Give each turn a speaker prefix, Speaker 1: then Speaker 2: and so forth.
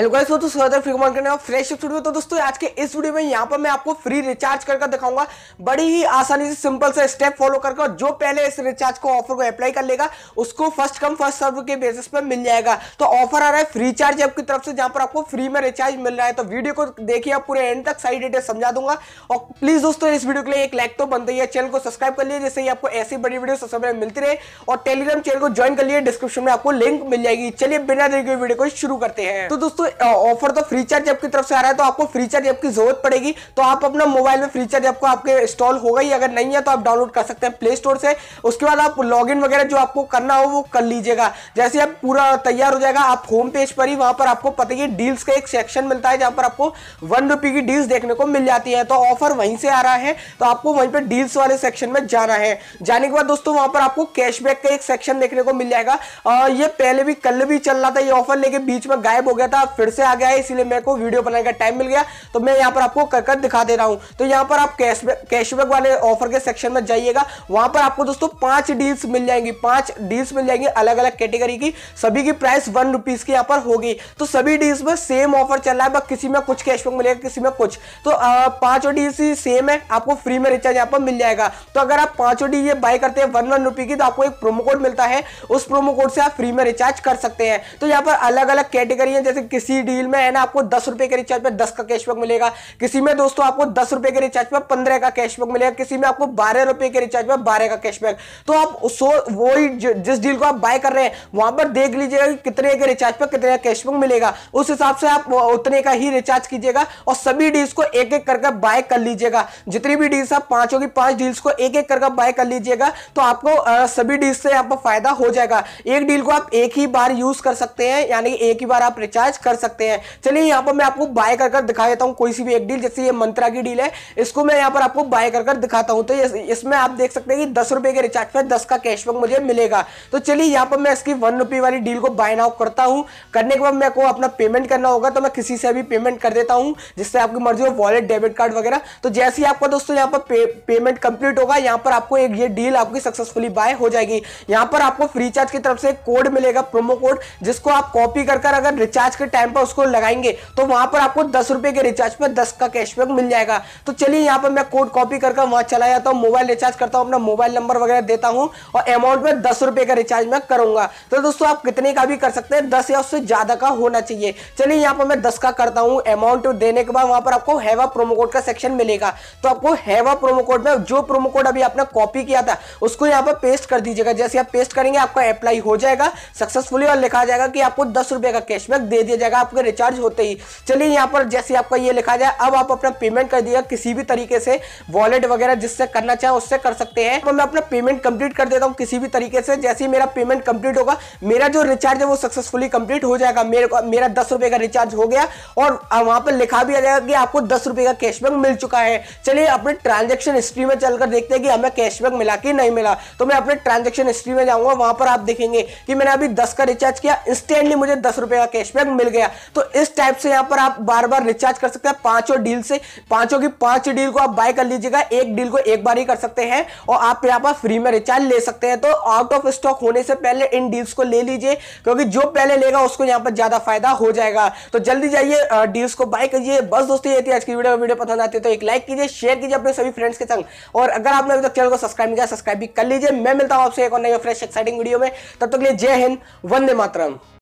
Speaker 1: दोस्तों, स्वागत है फ्री करने फ्रेश स्टूडियो तो दोस्तों, आज के इस वीडियो में यहाँ पर मैं आपको फ्री रिचार्ज करके दिखाऊँगा। बड़ी ही आसानी से सिंपल से स्टेप फॉलो करके जो पहले इस रिचार्ज को ऑफ़र को अप्लाई कर लेगा, उसको फ़र्स्ट कम फ़र्स्ट सर्व के बेसिस पर मिल जाएगा। तो ऑफ़र आ रहा है फ्री चार्ज ऐप की तरफ़ से, जहाँ पर आपको फ्री में रिचार्ज मिल रहा है। तो वीडियो को देखिए, आप पूरे एंड तक सारी डिटेल समझा दूँगा। और प्लीज़ दोस्तों, इस वीडियो के लिए एक लाइक तो बनते ही चैनल को सब्सक्राइब कर लिए जिससे आपको ऐसी बड़ी वीडियो सबसे पहले मिलती रहे। और टेलीग्राम चैनल को ज्वाइन कर लिए डिस्क्रिप्शन में आपको लिंक मिल जाएगी। चलिए, बिना देखे वीडियो को शुरू करते हैं। तो दोस्तों ऑफ़र तो फ्री चार्ज ऐप की तरफ़ से आ रहा है तो आपको फ्री चार्ज ऐप की ज़रूरत पड़ेगी। तो आप अपना मोबाइल में फ्री चार्ज ऐप को आपके इंस्टॉल होगा ही अगर नहीं है तो आप डाउनलोड कर सकते हैं प्ले स्टोर से। उसके बाद आप लॉग वगैरह जो आपको करना हो, वो कर लीजिएगा। जैसे आप पूरा तैयार हो जाएगा, आप होम पेज पर ही वहाँ पर आपको पता है डील्स का एक सेक्शन मिलता है, जहाँ पर आपको वन रुपी की डील्स देखने को मिल जाती है। तो ऑफ़र वहीं से आ रहा है तो आपको वहीं पर डील्स वाले सेक्शन में जाना है। जाने के बाद दोस्तों, वहाँ पर आपको कैशबैक का एक सेक्शन देखने को मिल जाएगा। ये पहले भी, कल भी चल रहा था, ये ऑफ़र लेके बीच में गायब हो गया था। फिर से आ गया है, इसीलिए मेरे को वीडियो बनाने का टाइम मिल गया। तो मैं यहाँ पर आपको कर कर दिखा दे रहा हूँ। तो यहाँ पर आप कैशबैक वाले ऑफ़र के सेक्शन में जाइएगा। वहाँ पर आपको दोस्तों पाँच डील्स मिल जाएँगी, पाँच डील्स मिल जाएँगी अलग अलग कैटेगरी की। सभी की प्राइस वन रुपीज़ की यहाँ पर होगी। तो सभी डील्स में सेम ऑफ़र चल रहा है, बस किसी में कुछ कैशबैक मिलेगा, किसी में कुछ। तो पाँचों डील्स ही सेम है, आपको फ्री में रिचार्ज यहाँ पर मिल जाएगा। तो अगर आप पाँचों डी ये बाय करते हैं वन वन रुपी की तो आपको एक प्रोमो कोड मिलता है। उस प्रोमो कोड से आप फ्री में रिचार्ज कर सकते हैं। तो यहाँ पर अलग अलग कैटेगरी है, जैसे किसी डील में है ना आपको दस रुपए के रिचार्ज पे दस का कैशबैक मिलेगा। किसी में दोस्तों आपको दस रुपए के रिचार्ज पे पंद्रह का कैशबैक मिलेगा। किसी में आपको बारह रुपए के रिचार्ज पे बारह का कैशबैक तो आप सो वही जिस डील को आप बाय कर रहे हैं, वहाँ पर देख लीजिएगा कि कितने के रिचार्ज पे कितने का कैशबैक मिलेगा। उस हिसाब से आप उतने का ही रिचार्ज कीजिएगा और सभी डील्स को एक एक करके बाय कर लीजिएगा। जितनी भी डील्स आप पाँचों की पाँच डील्स को एक एक करके बाय कर लीजिएगा तो आपको सभी डील्स से आपको फ़ायदा हो जाएगा। एक डील को आप एक ही बार यूज़ कर सकते हैं, यानी एक ही बार आप रिचार्ज कर सकते हैं। चलिए यहाँ पर मैं आपको बाय कर कर दिखा देता हूँ कोई सी भी एक डील जैसे ये मंत्रा की डील है इसको मैं यहाँ पर आपको बाय कर कर दिखाता हूँ। तो इसमें आप देख सकते हैं कि दस रुपए के रिचार्ज पर दस का कैशबैक मुझे मिलेगा। तो चलिए यहाँ पर मैं इसकी वन रुपी वाली डील को बाय नाउ करता हूँ। करने के बाद मेरे को अपना पेमेंट करना होगा तो मैं किसी से भी पेमेंट कर देता हूँ जिससे आपकी मर्ज़ी हो वॉलेट डेबिट कार्ड वगैरह। तो जैसे ही आपका दोस्तों यहाँ पर पे, पेमेंट कंप्लीट होगा यहाँ पर आपको एक ये डील आपकी सक्सेसफुली बाय हो जाएगी। यहाँ पर आपको फ्री चार्ज की तरफ़ से कोड मिलेगा प्रोमो कोड जिसको आप कॉपी कर अगर रिचार्ज के टाइम पर उसको लगाएँगे तो वहाँ पर आपको दस रुपए के रिचार्ज पर दस का कैशबैक मिल जाएगा। तो चलिए यहाँ पर मैं कोड कॉपी कर वहाँ चला जाता हूँ मोबाइल रिचार्ज करता हूँ, अपना मोबाइल नंबर वगैरह देता हूँ और अमाउंट में दस रुपए का रिचार्ज मैं करूँगा। तो दोस्तों आप कितने का भी कर सकते हैं, दस या उससे ज़्यादा का होना चाहिए। चलिए यहाँ पर मैं दस का करता हूँ अमाउंट देने के बाद वहाँ पर आपको हैवा प्रोमो कोड का सेक्शन मिलेगा। तो आपको हैवा प्रोमो कोड में जो प्रोमो कोड अभी आपने कॉपी किया था, उसको यहाँ पर पेस्ट कर दीजिएगा। जैसे आप पेस्ट करेंगे, आपका अप्लाई हो जाएगा सक्सेसफुली और लिखा जाएगा कि आपको दस रुपए का कैशबैक दे दिया जाएगा। आपके रिचार्ज होते ही। चलिए यहाँ पर जैसे आपका ये लिखा जाए, अब आप अपना पेमेंट कर दिएगा किसी भी तरीके से वॉलेट वगैरह जिससे करना चाहे उससे कर सकते हैं। तो मैं अपना पेमेंट कंप्लीट कर देता हूँ किसी भी तरीके से। जैसे ही मेरा पेमेंट कंप्लीट होगा, मेरा जो रिचार्ज है वो सक्सेसफुली कंप्लीट हो जाएगा। मेरे मेरा दस रुपए का रिचार्ज हो गया और वहाँ पर लिखा भी आ जाएगा कि आपको दस रुपए का कैशबैक मिल चुका है। चलिए अपने ट्रांजेक्शन हिस्ट्री में चलकर देखते हैं कि हमें कैशबैक मिला कि नहीं मिला। तो मैं अपने ट्रांजेक्शन हिस्ट्री में जाऊँगा, वहाँ पर आप देखेंगे कि मैंने अभी दस का रिचार्ज किया इंस्टेंटली मुझे दस रुपए का कैशबैक मिल गया। तो इस टाइप से यहाँ पर आप बार बार रिचार्ज कर सकते हैं पाँचों डील से। पाँचों की पाँच डील को आप बाय कर लीजिएगा। एक डील को एक बार ही कर सकते हैं और आप यहाँ पर फ्री में रिचार्ज ले सकते हैं। तो आउट ऑफ़ स्टॉक होने से पहले इन डील्स को ले लीजिए, क्योंकि जो पहले लेगा उसको यहाँ पर ज़्यादा फ़ायदा हो जाएगा। तो जल्दी जाइए डील्स को बाय कीजिए। बस दोस्तों, ये थी आज की वीडियो वीडियो पसंद आती है तो एक लाइक कीजिए शेयर कीजिए अपने सभी फ्रेंड्स के संग। और अगर आपने अभी तक चैनल को सब्सक्राइब किया सब्सक्राइब भी कर लीजिए। मैं मिलता हूँ आपसे एक और नई फ्रेश एक्साइटिंग वीडियो में। तब तक लिए जय हिंद, वंदे मातरम।